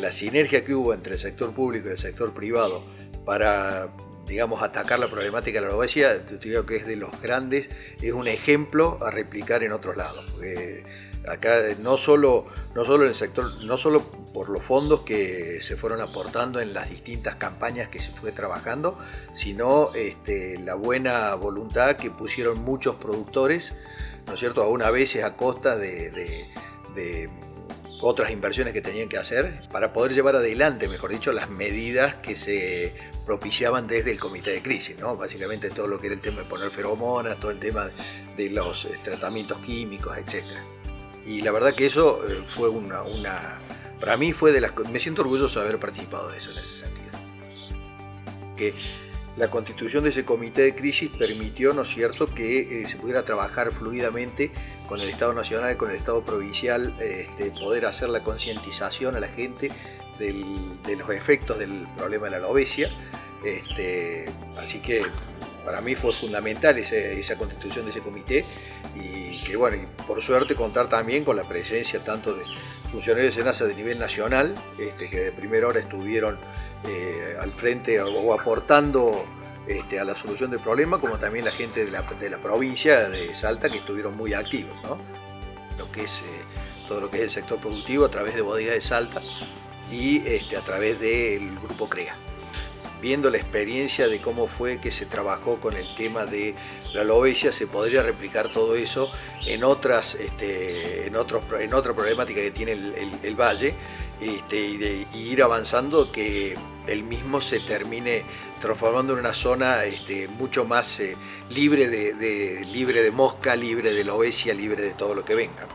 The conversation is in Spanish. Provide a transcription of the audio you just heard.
la sinergia que hubo entre el sector público y el sector privado para digamos, atacar la problemática de la obesidad, yo creo que es de los grandes, es un ejemplo a replicar en otros lados. acá no solo, no solo en el sector, no solo por los fondos que se fueron aportando en las distintas campañas que se fue trabajando, sino este, la buena voluntad que pusieron muchos productores, ¿no es cierto?, aún a veces a costa de otras inversiones que tenían que hacer para poder llevar adelante, mejor dicho, las medidas que se propiciaban desde el comité de crisis, ¿no? Básicamente todo lo que era el tema de poner feromonas, todo el tema de los eh, tratamientos químicos, etcétera. Y la verdad que eso eh, fue una, una, para mí fue de las, me siento orgulloso de haber participado de eso en ese sentido. La constitución de ese comité de crisis permitió, ¿no es cierto?, que eh, se pudiera trabajar fluidamente con el Estado Nacional, con el Estado Provincial, este, poder hacer la concientización a la gente de los efectos del problema de la obesia. Este, así que para mí fue fundamental esa constitución de ese comité y que bueno, y por suerte contar también con la presencia tanto de funcionarios de SENASA de nivel nacional, este, que de primera hora estuvieron eh, al frente o, aportando este, a la solución del problema, como también la gente de la, provincia de Salta que estuvieron muy activos, lo que es eh, todo lo que es el sector productivo a través de Bodega de Salta y este, a través del grupo CREA viendo la experiencia de cómo fue que se trabajó con el tema de la lobesia, se podría replicar todo eso en otras, este, en en otra problemática que tiene el, valle, este, y, ir avanzando que el mismo se termine transformando en una zona este, mucho más eh, libre de, libre de mosca, libre de lobesia, libre de todo lo que venga.